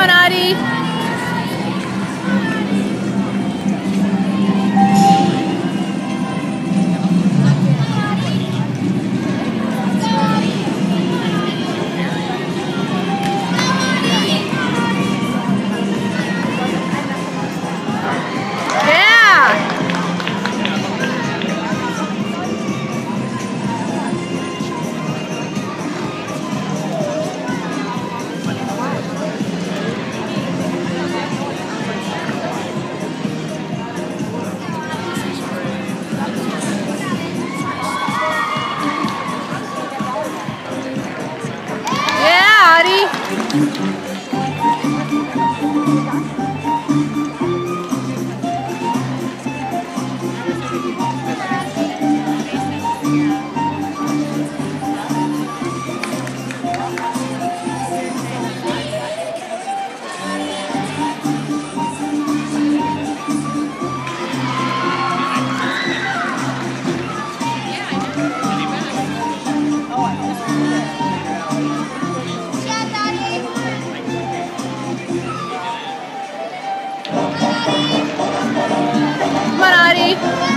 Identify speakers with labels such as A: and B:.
A: Manati. Yeah, Manati.